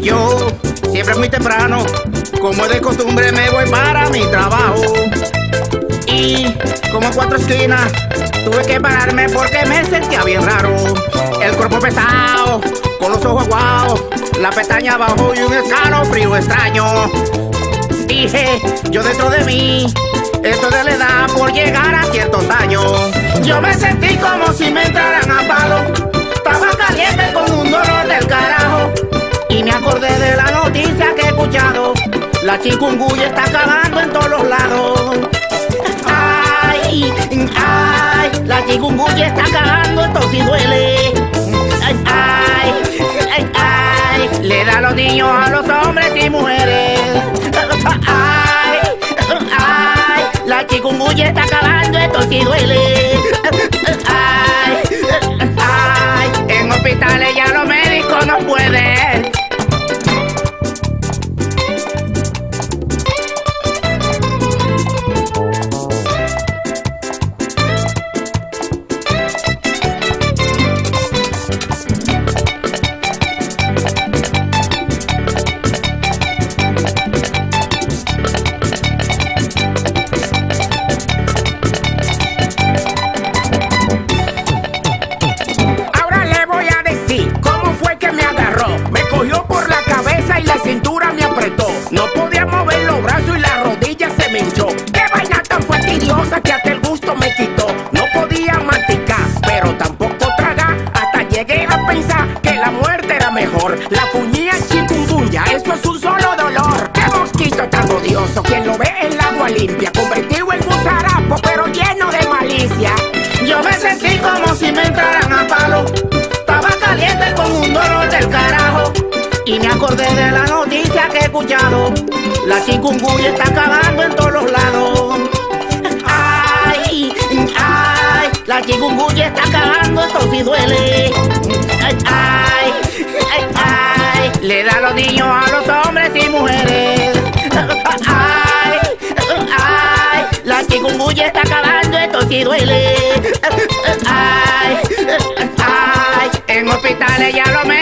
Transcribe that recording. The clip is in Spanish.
Yo, siempre muy temprano, como de costumbre, me voy para mi trabajo. Y como cuatro esquinas, tuve que pararme porque me sentía bien raro. El cuerpo pesado, con los ojos aguados, la pestaña abajo y un escalofrío extraño. Dije, yo dentro de mí, esto de la edad por llegar a ciertos años. Yo me sentí como si me entraran a palo. La chikungunya está acabando en todos lados. Ay, ay, la chikungunya está acabando, que la muerte era mejor. La puñía chikungunya, eso es un solo dolor. Qué mosquito tan odioso. Quien lo ve en el agua limpia, convertido en gusarapo, pero lleno de malicia. Yo me sentí como si me entraran a palo. Estaba caliente con un dolor del carajo. Y me acordé de la noticia que he escuchado. La chikungunya está acabando en la chikungunya está acabando, esto sí duele. Ay, ay, le da los niños, a los hombres y mujeres. Ay, ay, la chikungunya está acabando, esto sí duele. Ay, ay, en hospitales ya lo me